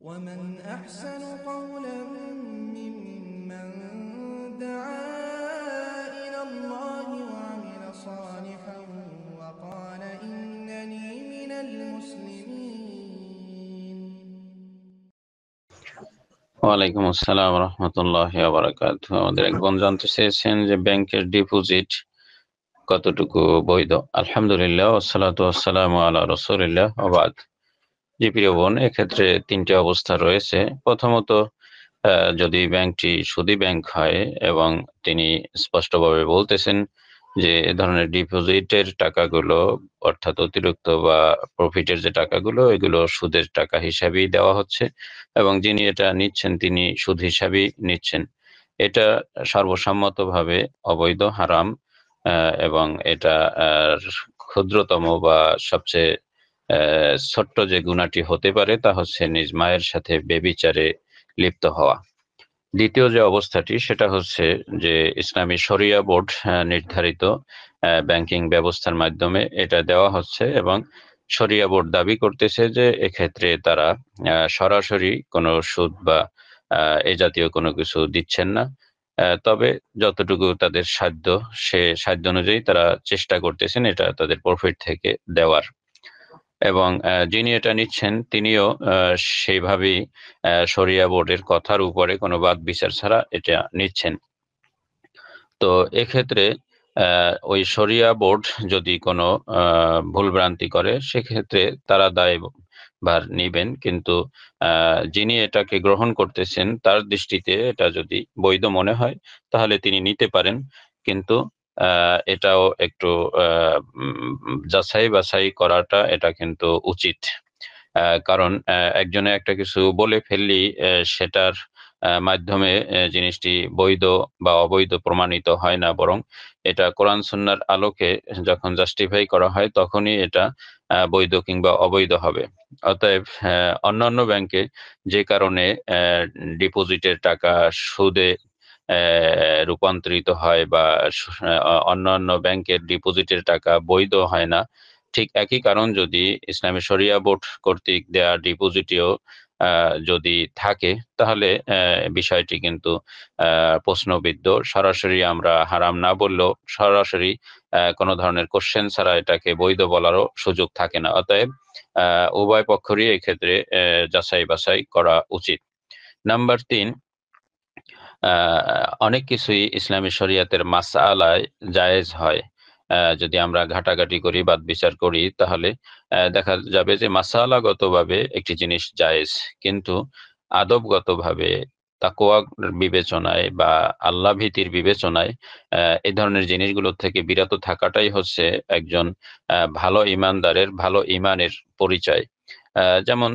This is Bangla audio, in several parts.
ومن أحسن قولا ممن دعا إلى الله وعمل صالحا وقال إنني من المسلمين ওয়ালাইকুম আসসালাম রহমতুল্লাহ বারাকাত আমাদের এক বোন জানতে চেয়েছেন যে ব্যাংকের ডিপোজিট কতটুকু বৈধ আলহামদুলিল্লাহ আসসালাতু আসসালামু আলা রসুলিল্লাহ আবাদ জি প্রিয় বোন, এক্ষেত্রে তিনটি অবস্থা রয়েছে। প্রথমত যদি ব্যাংকটি সুদী ব্যাংক হয় এবং তিনি স্পষ্টভাবে বলতেছেন যে এ ধরনের ডিপোজিটের টাকাগুলো, অর্থাৎ অতিরিক্ত বা প্রফিটের যে টাকাগুলো, এগুলো সুদের টাকা হিসাবেই দেওয়া হচ্ছে এবং যিনি এটা নিচ্ছেন, তিনি সুদ হিসাবেই নিচ্ছেন। এটা সর্বসম্মতভাবে অবৈধ, হারাম এবং এটা ক্ষুদ্রতম বা সবচেয়ে ছোট্ট যে গুণাটি হতে পারে তা হচ্ছে নিজ মায়ের সাথে বেবিচারে লিপ্ত হওয়া। দ্বিতীয় যে অবস্থাটি, সেটা হচ্ছে যে ইসলামী শরিয়া বোর্ড নির্ধারিত ব্যাংকিং ব্যবস্থার মাধ্যমে এটা দেওয়া হচ্ছে এবং শরিয়া বোর্ড দাবি করতেছে যে এক্ষেত্রে তারা সরাসরি কোনো সুদ বা এ জাতীয় কোনো কিছু দিচ্ছেন না। তবে যতটুকু তাদের সাধ্য, সে সাধ্য অনুযায়ী তারা চেষ্টা করতেছেন এটা তাদের প্রফিট থেকে দেওয়ার। এবং যিনি এটা নিচ্ছেন, তিনিও সেইভাবেই শরিয়া বোর্ডের কথার উপরে কোনো বাদ বিচার ছাড়া এটা নিচ্ছেন। তো এক্ষেত্রে ওই শরিয়া বোর্ড যদি কোনো ভুলভ্রান্তি করে, সেক্ষেত্রে তারা দায় ভার নিবেন। কিন্তু যিনি এটাকে গ্রহণ করতেছেন, তার দৃষ্টিতে এটা যদি বৈধ মনে হয়, তাহলে তিনি নিতে পারেন। কিন্তু এটাও একটু যাচাই বাছাই করাটা এটা কিন্তু উচিত। কারণ একজনে একটা কিছু বলে ফেললি সেটার মাধ্যমে জিনিসটি বৈধ বা অবৈধ প্রমাণিত হয় না বরং এটা কোরআন সুন্নার আলোকে যখন জাস্টিফাই করা হয় তখনই এটা বৈধ কিংবা অবৈধ হবে। অতএব অন্যান্য ব্যাংকে যে কারণে ডিপোজিটের টাকা, সুদে রূপান্তরিত হয় বা অন্যান্য ব্যাংকের ডিপোজিটের টাকা বৈধ হয় না। ঠিক একই কারণ যদি ইসলামী শরিয়া বোর্ড কর্তৃক দেয়া ডিপোজিটেও যদি থাকে, তাহলে বিষয়টি কিন্তু প্রশ্নবিদ্ধ। সরাসরি আমরা হারাম না বললেও সরাসরি কোনো ধরনের কোশ্চেন ছাড়া এটাকে বৈধ বলারও সুযোগ থাকে না। অতএব উভয় পক্ষরই এক্ষেত্রে যাচাই বাছাই করা উচিত। নাম্বার তিন অনেক কিছুই ইসলামী শরিয়াতের মাসআলায় জায়েজ হয়। যদি আমরা ঘাটাঘাটি করি বাদ বিচার করি, তাহলে দেখা যাবে যে মাসালাগতভাবে একটি জিনিস জায়েজ। কিন্তু আদবগতভাবে তাকওয়া বিবেচনায় বা আল্লাহ ভীতির বিবেচনায় এই ধরনের জিনিসগুলোর থেকে বিরত থাকাটাই হচ্ছে একজন ভালো ইমানদারের ভালো ইমানের পরিচয়। যেমন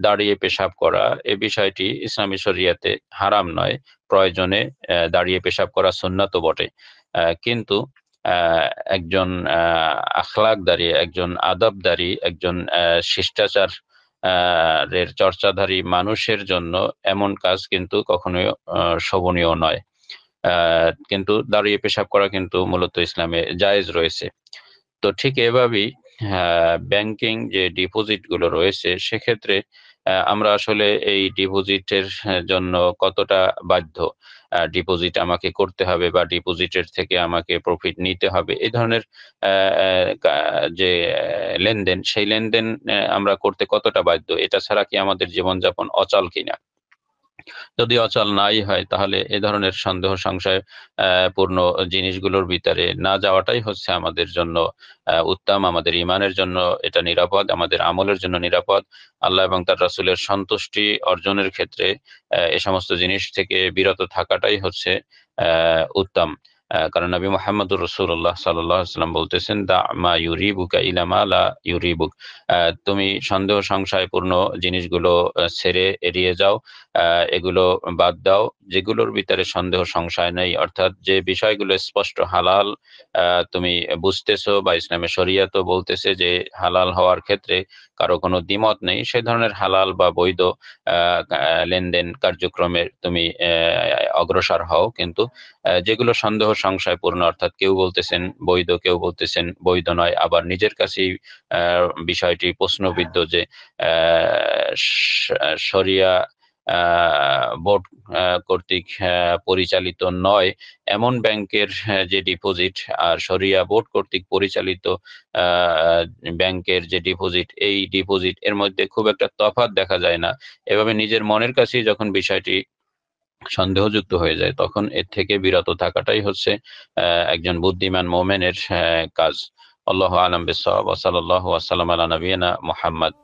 দাঁড়িয়ে পেশাব করা এ বিষয়টি ইসলামী শরিয়াতে হারাম নয় প্রয়োজনে দাঁড়িয়ে পেশাব করা সুন্নাত বটে। কিন্তু একজন আখলাকদারী একজন আদবদারী একজন শিষ্টাচার এর চর্চাধারী মানুষের জন্য এমন কাজ কিন্তু কখনোই আহ, শোভনীয় নয়। কিন্তু দাঁড়িয়ে পেশাব করা কিন্তু মূলত ইসলামে জায়েজ রয়েছে। তো ঠিক এভাবেই ব্যাংকিং যে ডিপোজিটগুলো রয়েছে, সেক্ষেত্রে আমরা আসলে এই ডিপোজিটের জন্য কতটা বাধ্য? ডিপোজিট আমাকে করতে হবে বা ডিপোজিটের থেকে আমাকে প্রফিট নিতে হবে? এই ধরনের যে লেনদেন, সেই লেনদেন আমরা করতে কতটা বাধ্য? এটা ছাড়া কি আমাদের জীবনযাপন অচল কিনা? যদি অচল নাই হয়, তাহলে এ ধরনের সন্দেহ সংশয় পূর্ণ জিনিসগুলোর ভিতরে না যাওয়াটাই হচ্ছে আমাদের জন্য উত্তম, আমাদের ইমানের জন্য এটা নিরাপদ, আমাদের আমলের জন্য নিরাপদ। আল্লাহ এবং তার রাসুলের সন্তুষ্টি অর্জনের ক্ষেত্রে এ সমস্ত জিনিস থেকে বিরত থাকাটাই হচ্ছে উত্তম। কারণ নবী মোহাম্মদুর রসুল্লাহ সাল্লাম বলতেছেন দা মা ইউরিবুকা ইলামা লা ইউরিবুক। তুমি সন্দেহ সংশয়পূর্ণ জিনিসগুলো ছেড়ে এড়িয়ে যাও এগুলো বাদ দাও, যেগুলোর ভিতরে সন্দেহ সংশয় নেই। অর্থাৎ যে বিষয়গুলো স্পষ্ট হালাল তুমি বুঝতেছো বা ইসলামের শরিয়াতও বলতেছে যে হালাল হওয়ার ক্ষেত্রে কারও কোনো দ্বিমত নেই, সে ধরনের হালাল বা বৈধ লেনদেন কার্যক্রমে তুমি অগ্রসর হও। কিন্তু যেগুলো সন্দেহ সংশয়পূর্ণ, অর্থাৎ কেউ বলতেছেন বৈধ, কেউ বলতেছেন বৈধ নয়। আবার নিজের কাছেই বিষয়টি প্রশ্নবিদ্ধ যে শরিয়া বোর্ড কর্তৃক পরিচালিত নয়। এমন ব্যাংকের যে ডিপোজিট আর শরিয়া বোর্ড কর্তৃক পরিচালিত ব্যাংকের যে ডিপোজিট, এই ডিপোজিট এর মধ্যে খুব একটা তফাৎ দেখা যায় না। এভাবে নিজের মনের কাছেই যখন বিষয়টি সন্দেহযুক্ত হয়ে যায়, তখন এর থেকে বিরত থাকাটাই হচ্ছে একজন বুদ্ধিমান মোমেনের কাজ। আল্লাহ আলম বিসাল্লাহ আসসালাম আলা নবীনা মোহাম্মদ।